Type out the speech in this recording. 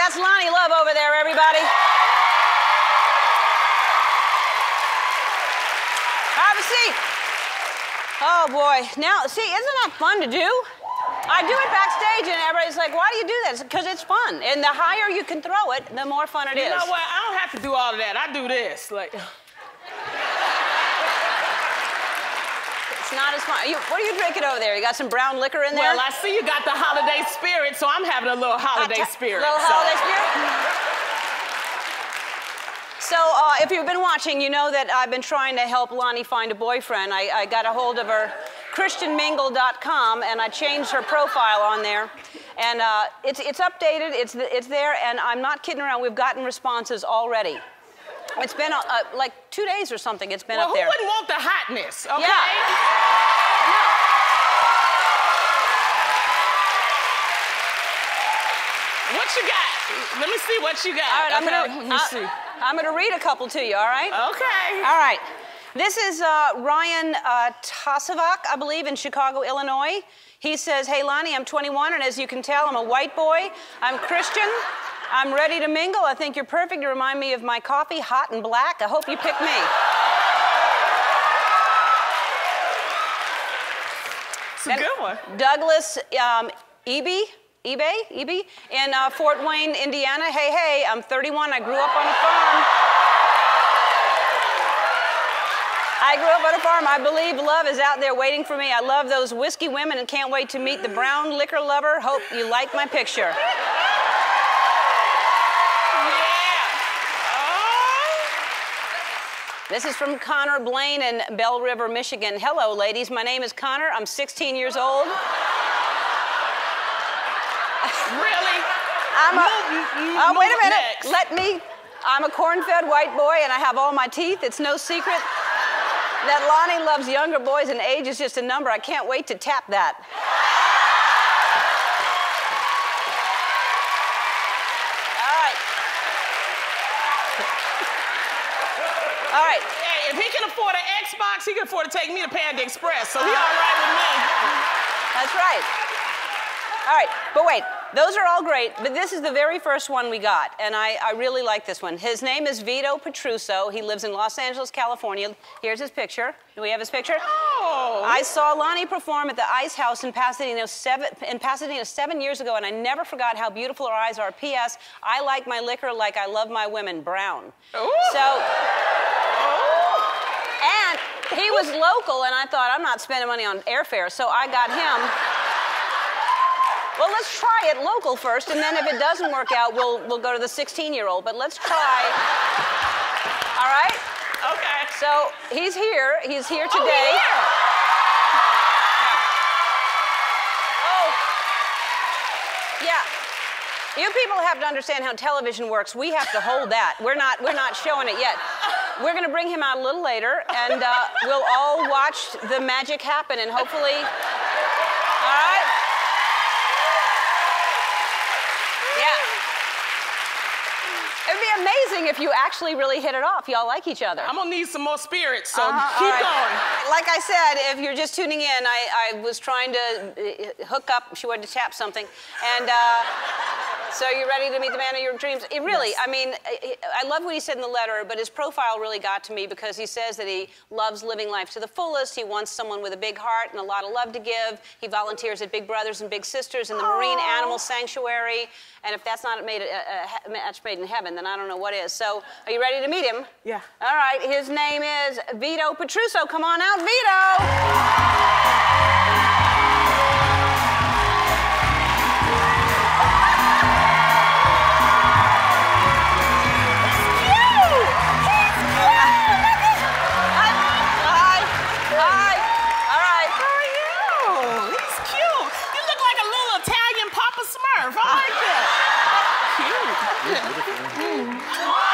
that's Loni Love over there, everybody. Have a seat. Oh boy. Now, see, isn't that fun to do? I do it backstage, and everybody's like, "Why do you do that?" Because it's fun, and the higher you can throw it, the more fun it you is. You know what? I don't have to do all of that. I do this, like. It's not as fun. You, what are you drinking over there? You got some brown liquor in there? Well, I see you got the holiday spirit, so I'm having a little holiday spirit. Little so. holiday spirit. So, uh, if you've been watching, you know that I've been trying to help Loni find a boyfriend. I, I got a hold of her, ChristianMingle.com, and I changed her profile on there. And uh, it's, it's updated, it's, it's there, and I'm not kidding around. We've gotten responses already. It's been uh, uh, like two days or something. It's been well, up there. Well, who wouldn't want the hotness? Okay. Yeah. What you got? Let me see what you got. All right, I'm okay, gonna, let me uh, see. I'm gonna read a couple to you. All right. Okay. All right. This is uh, Ryan uh, I believe, in Chicago, Illinois. He says, Hey, Loni, I'm 21, and as you can tell, I'm a white boy. I'm Christian. I'm ready to mingle. I think you're perfect. You remind me of my coffee, hot and black. I hope you pick me. It's a good one. Douglas um, Eby, eBay, Eby, in uh, Fort Wayne, Indiana. Hey, hey, I'm 31. I grew up on a farm. I grew up on a farm. I believe love is out there waiting for me. I love those whiskey women and can't wait to meet the brown liquor lover. Hope you like my picture. This is from Connor Blaine in Bell River, Michigan. Hello, ladies. My name is Connor. I'm 16 years old. Really? I'm a, uh, wait a minute. Next. Let me. I'm a corn-fed white boy, and I have all my teeth. It's no secret that Loni loves younger boys, and age is just a number. I can't wait to tap that. All right. Hey, if he can afford an Xbox, he can afford to take me to Panda Express, so he ah. all right with me. That's right. All right, but wait, those are all great, but this is the very first one we got, and I, I really like this one. His name is Vito Petruso. He lives in Los Angeles, California. Here's his picture. Do we have his picture? Oh. I saw Loni perform at the Ice House in Pasadena, seven, in Pasadena seven years ago, and I never forgot how beautiful her eyes are. P.S. I like my liquor like I love my women, brown. Ooh. So. Was local, and I thought, I'm not spending money on airfare, so I got him. Well, let's try it local first, and then if it doesn't work out, we'll, we'll go to the 16 year old. But let's try. All right? Okay. So he's here. He's here oh, today. Oh, here. Oh. You people have to understand how television works. We have to hold that. We're not, we're not showing it yet. We're going to bring him out a little later, and uh, we'll all watch the magic happen, and hopefully. All right? Yeah. It would be amazing if you actually really hit it off. Y'all like each other. I'm gonna need some more spirits, so Uh-huh, keep all right. going. Like I said, if you're just tuning in, I, I was trying to uh, hook up. She wanted to tap something, and uh, so you ready to meet the man of your dreams? It really, Yes. I mean, I, I love what he said in the letter, but his profile really got to me because he says that he loves living life to the fullest. He wants someone with a big heart and a lot of love to give. He volunteers at Big Brothers and Big Sisters in the Marine Animal Sanctuary. And if that's not made a, a, a match made in heaven, then I don't know what is. So, are you ready to meet him? Yeah. All right. His name is Vito Petruso. Come on out, Vito. I like that. Cute.